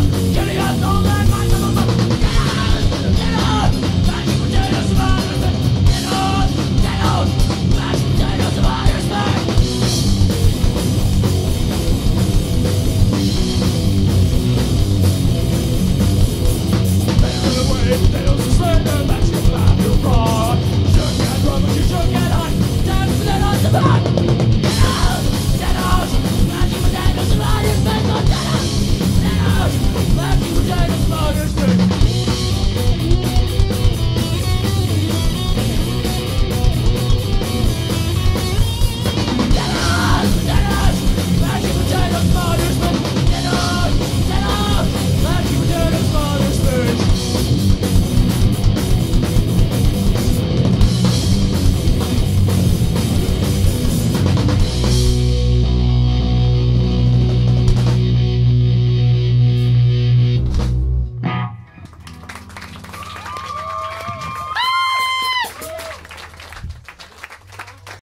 Run!